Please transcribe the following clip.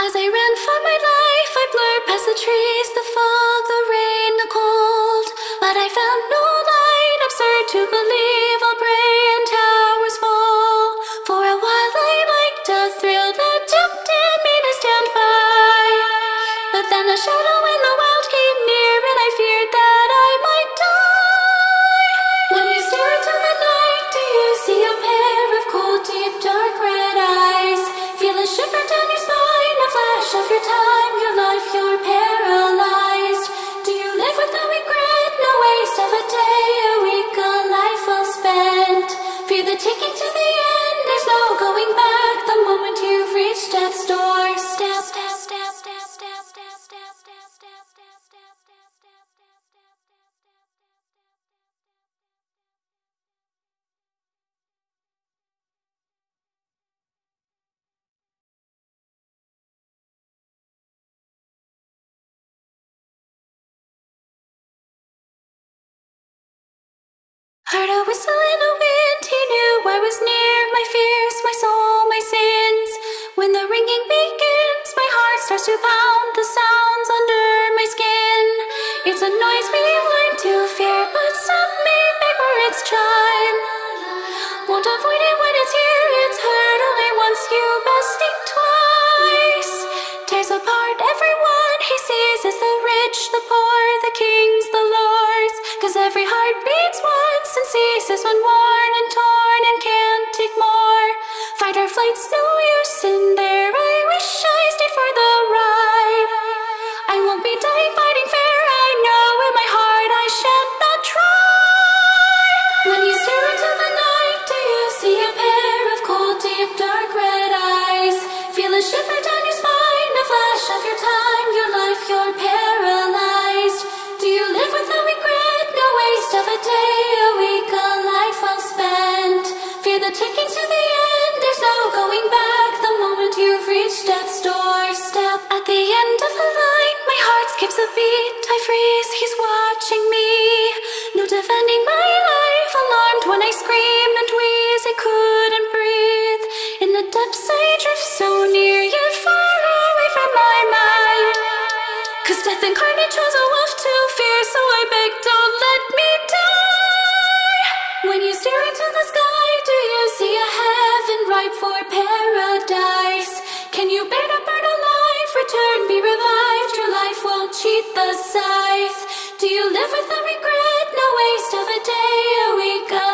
As I ran for my life, I blurred past the trees, the fog, flash of your time, your life, you're paralyzed. Do you live with no regret, no waste of a day, a week, a life well spent? Fear the ticking to the end, there's no going back. The moment you've reached death's doorstep. Heard a whistle in the wind, he knew I was near. My fears, my soul, my sins. When the ringing begins, my heart starts to pound. The sounds under my skin. It's a noise we've learned to fear, but some may beg for its chime. Won't avoid it when it's here. It's heard only once. You best think twice. Tears apart everyone he sees is the rich, the poor, the kings, the lords. Cause every heart beats and ceases when worn and torn and can't take more. Fight or flight's no use in there. I wish I stayed for the ride. I won't be dying fighting fair. I know in my heart I shan't not try. When you stare into the night, do you see a pair of cold, deep, dark red eyes? Feel a shiver down your spine, a flash of your time, your life, you're paralyzed. Do you live without regret, no waste of a day, The ticking to the end, there's no going back. The moment you've reached death's doorstep, at the end of the line, my heart skips a beat. I freeze, he's watching me. No defending my life, alarmed when I scream and wheeze I couldn't breathe. In the depths, I drift so near, yet far away from my mind. Cause death incarnate chose a wolf to fear, so I beg, be revived. Your life won't cheat the scythe. Do you live with no regret? No waste of a day, a week, a